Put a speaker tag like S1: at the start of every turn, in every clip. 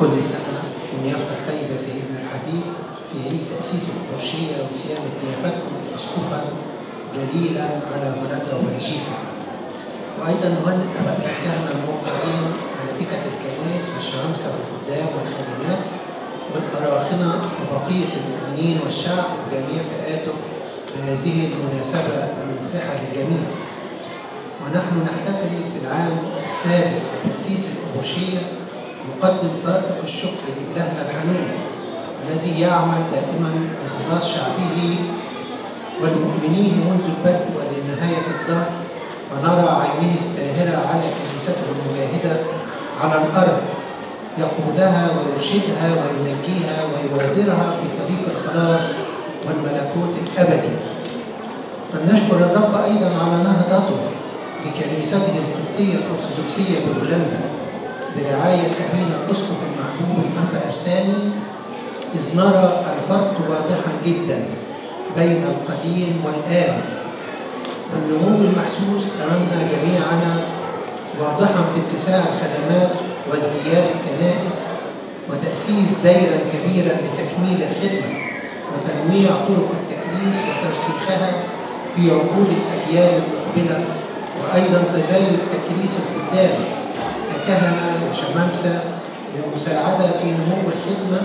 S1: كل سنة ونيافتك طيبة سيدنا الحبيب في عيد تأسيس البرشية وصيانة نيافتكم أسقفا جليلا على هولندا وبلجيكا وأيضا نهنئ الكهنة الموقعين على بكة الكنائس والشمامسة والخدام والخادمات والأراخنة وبقية المؤمنين والشعب وجميع فئاته بهذه المناسبة المفرحة للجميع. ونحن نحتفل في العام السادس بتأسيس الأبوشية نقدم فائق الشكر لإلهنا الحنون الذي يعمل دائما لخلاص شعبه ولمؤمنيه منذ البدء ولنهاية الدهر ونرى عينه الساهرة على كنيسته المجاهدة على الأرض يقودها ويرشدها وينجيها ويبادرها في طريق الخلاص والملكوت الأبدي. فلنشكر الرب أيضا على نهضته لكنيسته القبطية الأرثوذكسية بهولندا برعاية أبينا الأسقف المحبوب الأنبا إرساني إذ نرى الفرق واضحا جدا بين القديم والآن. والنمو المحسوس أمامنا جميعنا واضحا في اتساع الخدمات وازدياد الكنائس وتأسيس دائرا كبيرا لتكميل الخدمة وتنويع طرق التكريس وترسيخها في عقول الأجيال المقبلة وأيضا تزايد تكريس الخدام ككهنة وشمامسة للمساعدة في نمو الخدمة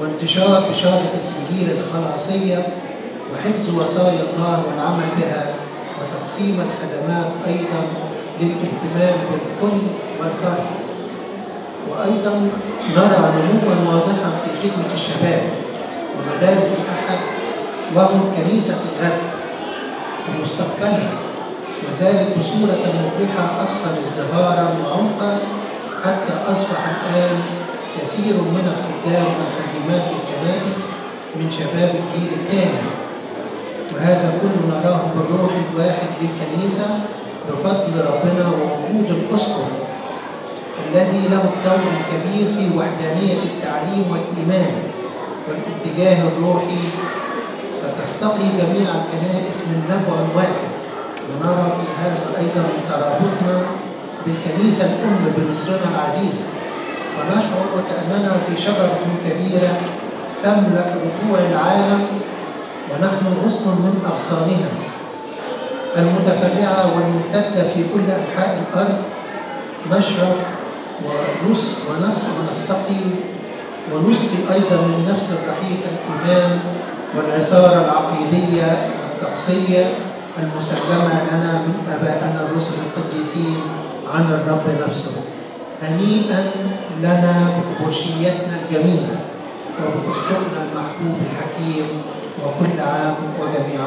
S1: وانتشار بشارة الإنجيل الخلاصية وحفظ وصايا الله والعمل بها وتقسيم الخدمات أيضا للاهتمام بالكل والفرد. وأيضا نرى نموا واضحا في خدمة الشباب ومدارس الأحد وهم كنيسة الغد ومستقبلها. وذلك بصورة مفرحة أكثر ازدهارا وعمقا حتى أصبح الآن كثير من الخدام والخادمات الكنائس من شباب الجيل الثاني. وهذا كله نراه بالروح الواحد للكنيسة بفضل ربنا ووجود الأسقف الذي له الدور الكبير في وحدانية التعليم والإيمان والاتجاه الروحي. فتستقي جميع الكنائس من نبع واحد ونرى في هذا أيضا ترابطنا بالكنيسة الأم بمصرنا العزيزة ونشعر وكأننا في شجرة كبيرة تملأ ربوع العالم ونحن غصن من أغصانها. المتفرعة والممتدة في كل أنحاء الأرض نشرب ونس ونس ونستقي ونسقي أيضا من نفس الرحيق الإيمان والعصارة العقيدية والتقصية المسلمة لنا من آبائنا الرسل القديسين عن الرب نفسه. هنيئا لنا بأبوشيتنا الجميلة وبأسقفنا المحبوب الحكيم وكل عام وجميع